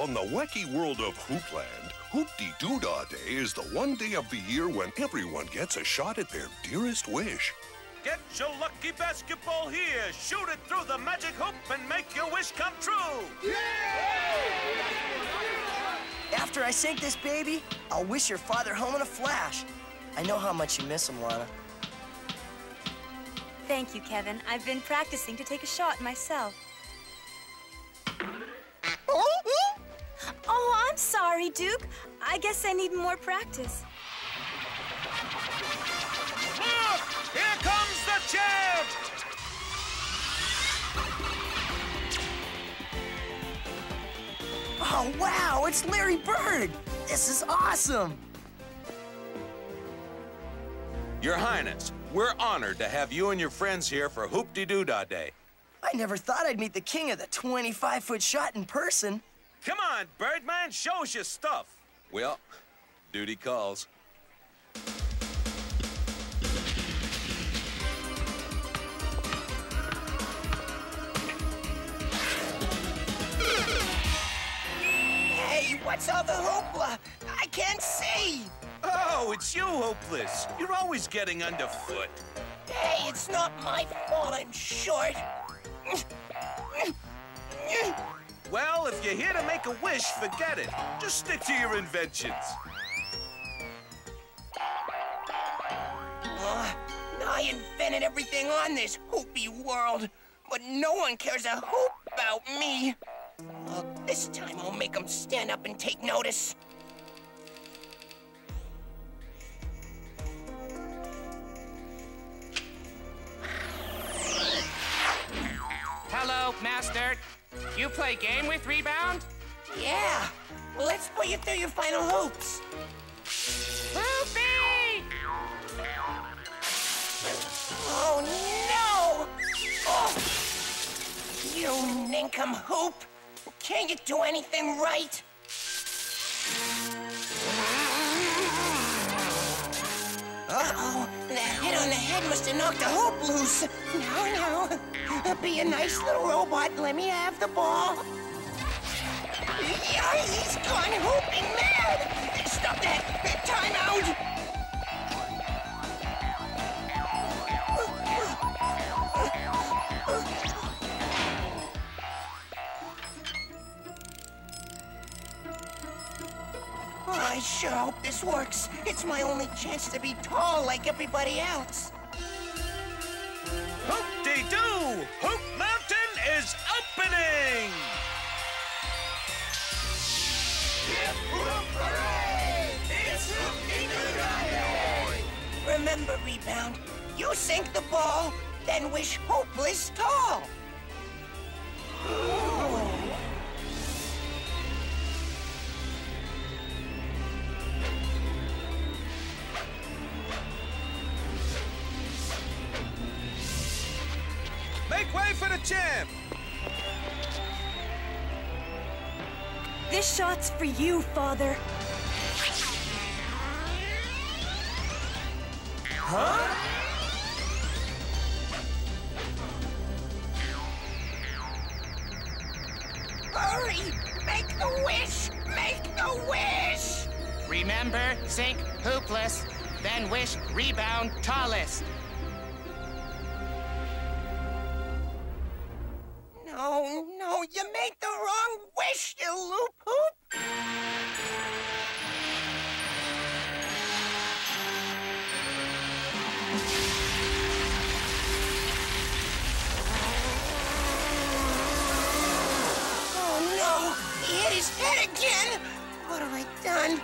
On the wacky world of Hoopland, Hoop-Dee-Doo-Dah Day is the one day of the year when everyone gets a shot at their dearest wish. Get your lucky basketball here. Shoot it through the magic hoop and make your wish come true. After I sink this baby, I'll wish your father home in a flash. I know how much you miss him, Lana. Thank you, Kevin. I've been practicing to take a shot myself. I'm Duke. I guess I need more practice. Look! Here comes the champ! Oh, wow, it's Larry Bird. This is awesome. Your Highness, we're honored to have you and your friends here for Hoop-Dee-Doo-Dah Day. I never thought I'd meet the king of the 25-foot shot in person. Come on, Birdman, show us your stuff. Well, duty calls. Hey, what's all the hoopla? I can't see. Oh, it's you, Hopeless. You're always getting underfoot. Hey, it's not my fault I'm short. Well, if you're here to make a wish, forget it. Just stick to your inventions. Uh, I invented everything on this hoopy world, but no one cares a hoop about me. Uh, this time I'll make them stand up and take notice. Hello, Master. You play game with Rebound? Yeah, well, let's put you through your final hoops. Hoopy! Oh, no! Oh! You nincompoop! Can't you do anything right? Uh-oh, that hit on the head must have knocked the hoop loose. Now, now, be a nice little robot. Let me have the ball. Yeah, he's gone hooping mad. Stop that. Time out. Sure hope this works. It's my only chance to be tall like everybody else. Hoop-Dee-Doo! Hoop Mountain is opening! Remember, Rebound, you sink the ball, then wish hopeless tall. Make champ! This shot's for you, Father. Huh? Hurry! Make the wish! Make the wish! Remember, sink hoopless, then wish rebound tallest. You made the wrong wish, you loop hoop! Oh no! He hit his head again! What have I done?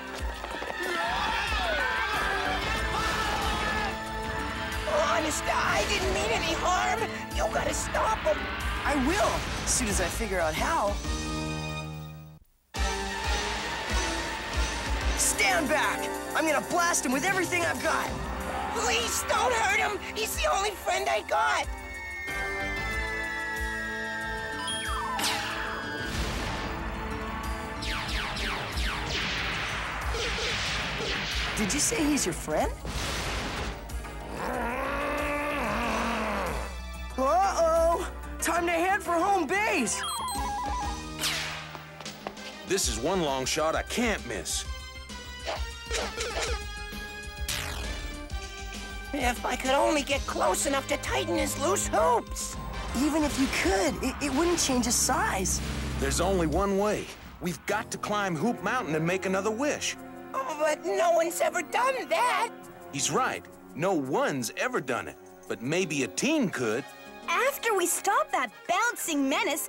Honest, I didn't mean any harm. You gotta stop him. I will, as soon as I figure out how. Stand back! I'm gonna blast him with everything I've got. Please don't hurt him. He's the only friend I got. Did you say he's your friend? Uh-oh! Time to head for home base! This is one long shot I can't miss. If I could only get close enough to tighten his loose hoops. Even if you could, it, it wouldn't change his size. There's only one way. We've got to climb Hoop Mountain and make another wish. Oh, but no one's ever done that. He's right. No one's ever done it. But maybe a team could. After we stop that bouncing menace,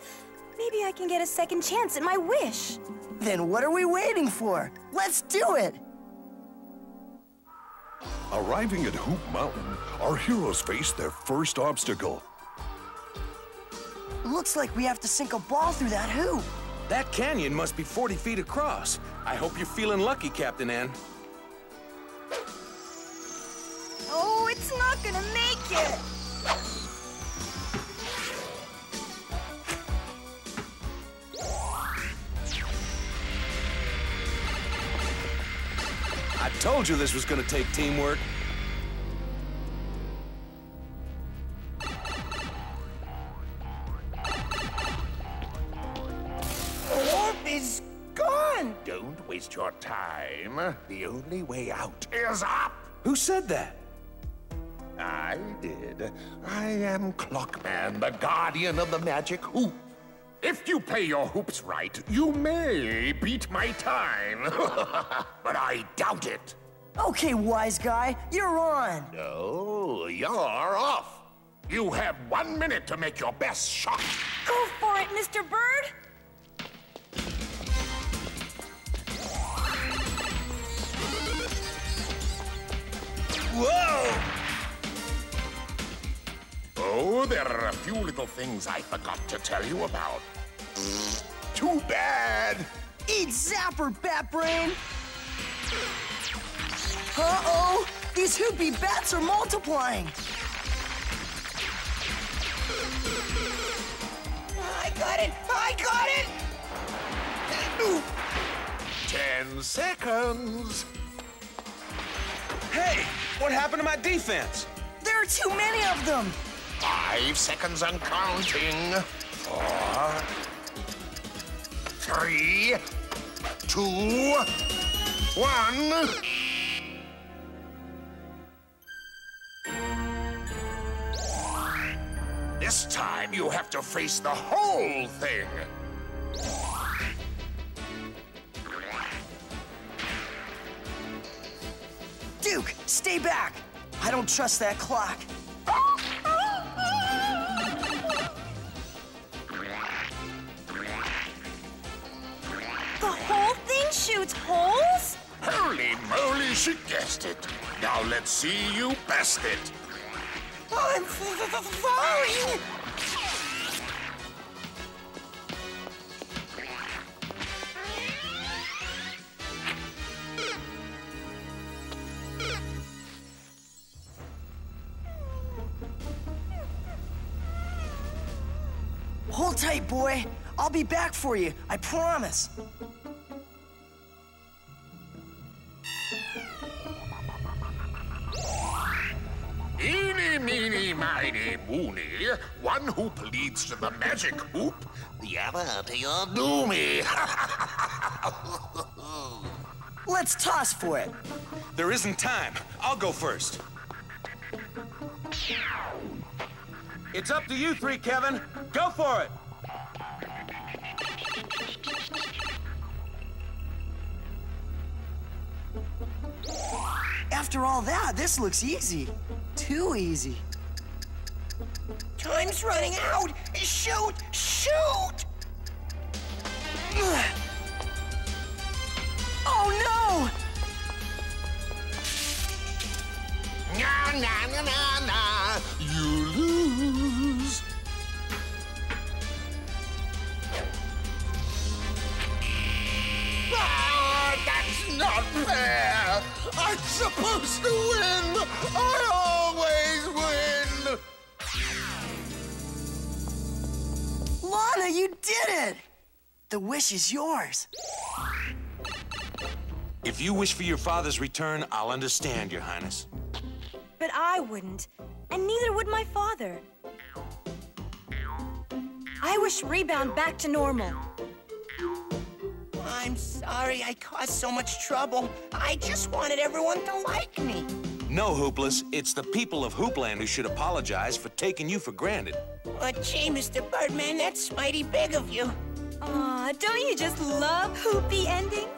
maybe I can get a second chance at my wish. Then what are we waiting for? Let's do it! Arriving at Hoop Mountain, our heroes face their first obstacle. Looks like we have to sink a ball through that hoop. That canyon must be 40 feet across. I hope you're feeling lucky, Captain N. Oh, it's not gonna make it! I told you this was gonna take teamwork. The warp is gone. Don't waste your time. The only way out is up. Who said that? I did. I am Clockman, the guardian of the magic hoop. If you play your hoops right, you may beat my time. but I doubt it. Okay, wise guy, you're on. No, you're off. You have one minute to make your best shot. Go for it, Mr. Bird! There are a few little things I forgot to tell you about. Too bad. Eat Zapper, Bat Brain! Uh-oh! These hoopy bats are multiplying! I got it. I got it. Ooh. Ten seconds. Hey, what happened to my defense? There are too many of them! Five seconds and counting. Four, three, two, one. This time you have to face the whole thing. Duke, stay back! I don't trust that clock. She guessed it. Now let's see you best it. I'm f- f- falling. Hold tight, boy. I'll be back for you, I promise. Meeny, miny, moony. One hoop leads to the magic hoop, the other to your doomy. Let's toss for it. There isn't time. I'll go first. It's up to you three, Kevin. Go for it. After all that, this looks easy. Too easy. Time's running out. Shoot! Shoot! Oh no! na, na, na, na, na. You lose. Ah, that's not fair. I'm supposed to you did it! The wish is yours. If you wish for your father's return, I'll understand, Your Highness. But I wouldn't, and neither would my father. I wish Rebound back to normal. I'm sorry I caused so much trouble. I just wanted everyone to like me. No, Hoopless, it's the people of Hoopland who should apologize for taking you for granted. Oh, gee, Mr. Birdman, that's mighty big of you. Aw, don't you just love hoopy endings?